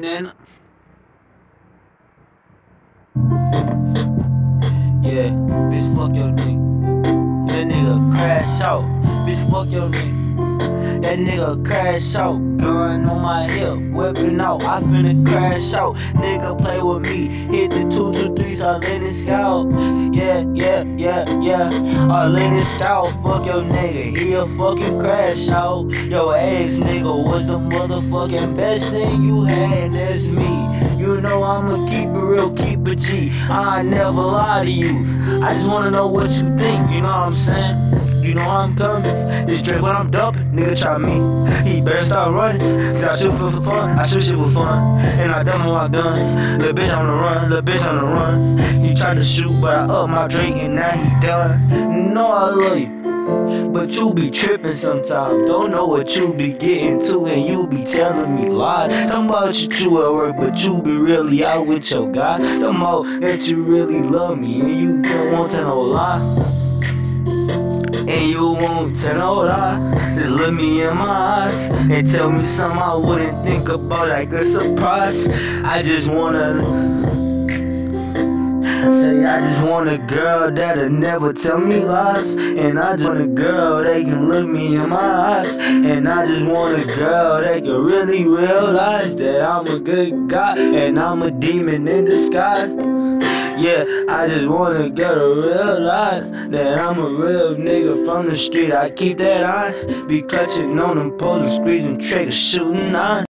nigga. Yeah, bitch, fuck your nigga. That nigga crash out. Bitch, fuck your nigga. That nigga crash out, gun on my hip, whipping out. I finna crash out. Nigga play with me, hit the two two threes, all in his scalp. Yeah, yeah, yeah, yeah. All in his scalp, fuck your nigga. He a fucking crash out. Yo, ex nigga was the motherfucking best thing you had. That's me. You know I'ma keep it real, keep it G. I never lie to you. I just wanna know what you think. You know what I'm saying? You know I'm coming. This drink when I'm dumping, nigga try me. He better start running. Cause I shoot for, for fun. I shoot shit for fun. And I done what I done. Little bitch on the run, little bitch on the run. He tried to shoot, but I up my drink and now he done. No, I love you. But you be tripping sometimes. Don't know what you be getting to, and you be telling me lies. Talking about you true at work, but you be really out with your guy. Talking about that you really love me, and you don't want to no lie. You won't tell no lie. Just look me in my eyes and tell me something I wouldn't think about like a surprise. I just wanna. Say I just want a girl that'll never tell me lies And I just want a girl that can look me in my eyes And I just want a girl that can really realize That I'm a good guy and I'm a demon in disguise yeah, I just wanna get to realize that I'm a real nigga from the street. I keep that on, be clutching on them poles and squeezing triggers, shooting on.